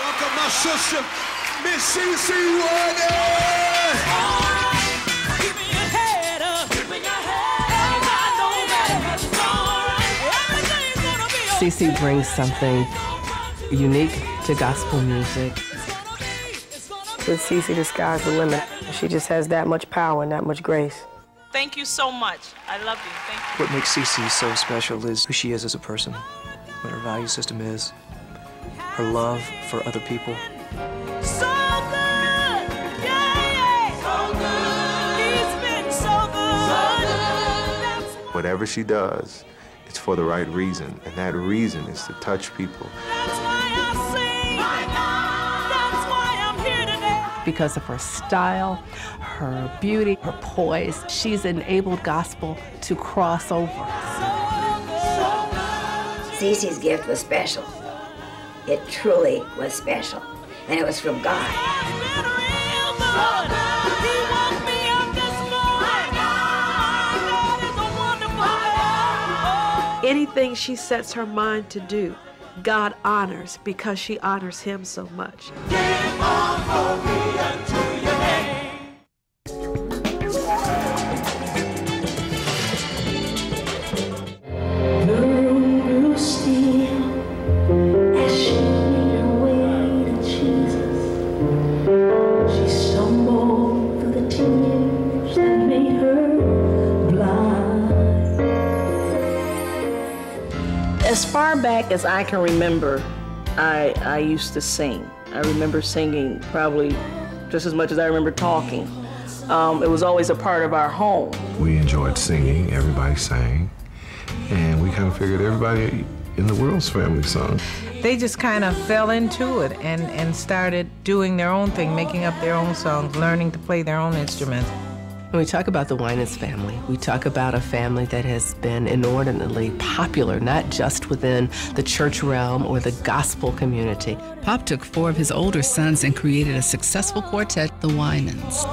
Welcome my sister, Miss CeCe Winans. CeCe brings something unique to gospel music. With CeCe, the sky's the limit. She just has that much power and that much grace. Thank you so much. I love you. Thank you. What makes CeCe so special is who she is as a person, what her value system is, her love for other people. So good. Yeah, yeah. So good. He's been so good. Whatever she does, it's for the right reason, and that reason is to touch people. That's why I sing. That's why I'm here today. Because of her style, her beauty, her poise, she's enabled gospel to cross over. CeCe's gift was special. It truly was special. And it was from God. Anything she sets her mind to do, God honors because she honors Him so much. As far back as I can remember, I, I used to sing. I remember singing probably just as much as I remember talking. Um, it was always a part of our home. We enjoyed singing, everybody sang, and we kind of figured everybody in the world's family sung. They just kind of fell into it and, and started doing their own thing, making up their own songs, learning to play their own instruments. When we talk about the Winans family, we talk about a family that has been inordinately popular, not just within the church realm or the gospel community. Pop took four of his older sons and created a successful quartet, the Winans.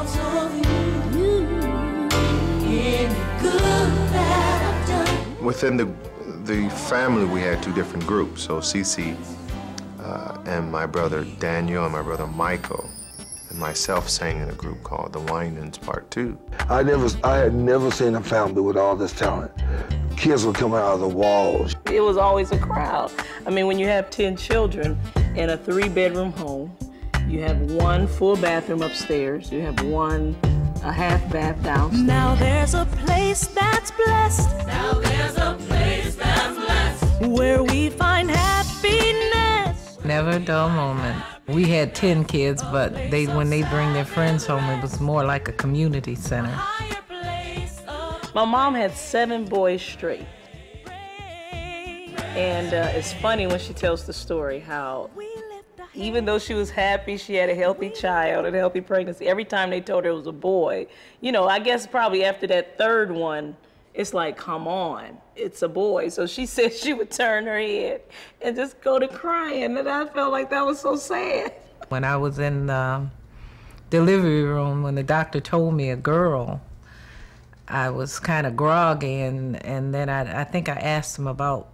Within the the family, we had two different groups. So CeCe uh, and my brother Daniel and my brother Michael and myself sang in a group called the Winans Part Two. I never, I had never seen a family with all this talent. Kids were coming out of the walls. It was always a crowd. I mean, when you have 10 children in a three bedroom home, you have one full bathroom upstairs, you have one a half bath downstairs. Now there's a place that's blessed. Now there's a place that's blessed. Where we find happiness. Never a dull moment. We had 10 kids, but they when they bring their friends home, it was more like a community center. My mom had seven boys straight. And uh, it's funny when she tells the story how even though she was happy she had a healthy child and a healthy pregnancy, every time they told her it was a boy, you know, I guess probably after that third one, it's like, come on, it's a boy. So she said she would turn her head and just go to crying. And I felt like that was so sad. When I was in the delivery room, when the doctor told me a girl, I was kind of groggy, and, and then I, I think I asked him about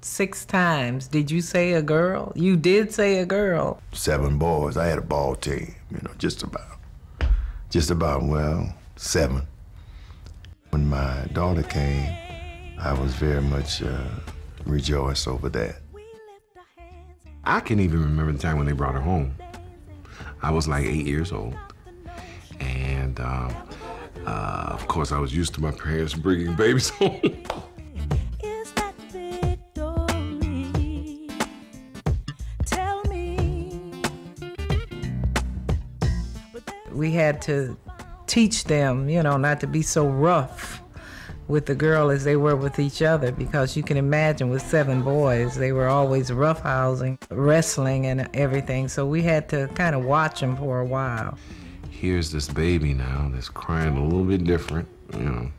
six times, Did you say a girl? You did say a girl. Seven boys. I had a ball team, you know, just about. Just about, well, seven. When my daughter came, I was very much uh, rejoiced over that. I can even remember the time when they brought her home. I was like eight years old. And um, uh, of course, I was used to my parents bringing babies home. We had to teach them, you know, not to be so rough with the girl as they were with each other because you can imagine with seven boys, they were always roughhousing, wrestling, and everything. So we had to kind of watch them for a while. Here's this baby now that's crying a little bit different, you know,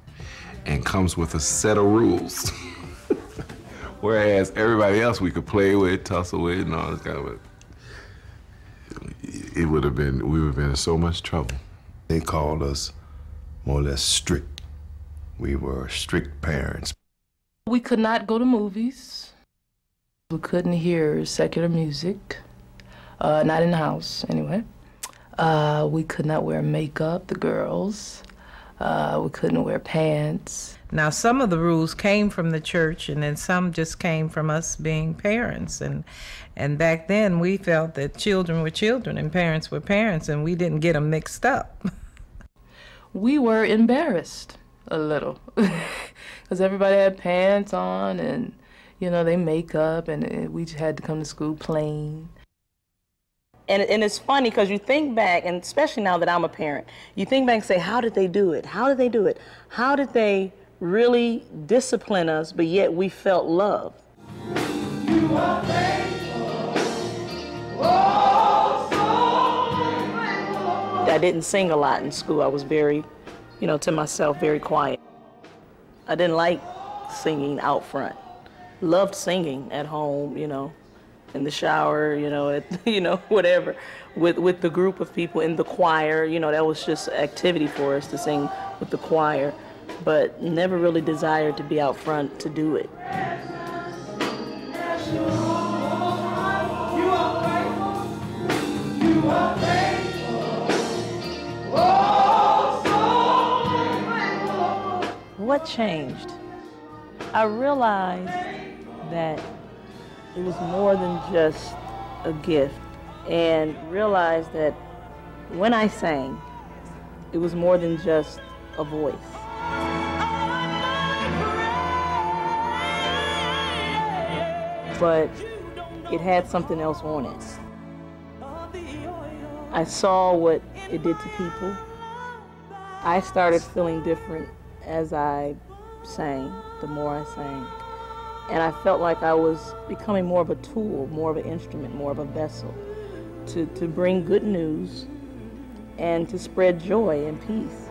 and comes with a set of rules. Whereas everybody else we could play with, tussle with, and all this kind of. It would have been, we would have been in so much trouble. They called us more or less strict. We were strict parents. We could not go to movies. We couldn't hear secular music. uh, not in the house anyway. Uh, we could not wear makeup, the girls. Uh, we couldn't wear pants. Now, some of the rules came from the church, and then some just came from us being parents. And and back then, we felt that children were children and parents were parents, and we didn't get them mixed up. we were embarrassed a little because everybody had pants on, and you know they makeup, and it, we had to come to school plain. And, and it's funny because you think back, and especially now that I'm a parent, you think back and say, how did they do it? How did they do it? How did they really discipline us, but yet we felt love? Didn't sing a lot in school. I was very, you know, to myself, very quiet. I didn't like singing out front. Loved singing at home, you know, in the shower, you know, at, you know, whatever, with with the group of people in the choir. You know, that was just activity for us to sing with the choir, but never really desired to be out front to do it. What changed? I realized that it was more than just a gift and realized that when I sang, it was more than just a voice. But it had something else on it. I saw what it did to people. I started feeling different as I sang, the more I sang. And I felt like I was becoming more of a tool, more of an instrument, more of a vessel to, to bring good news and to spread joy and peace.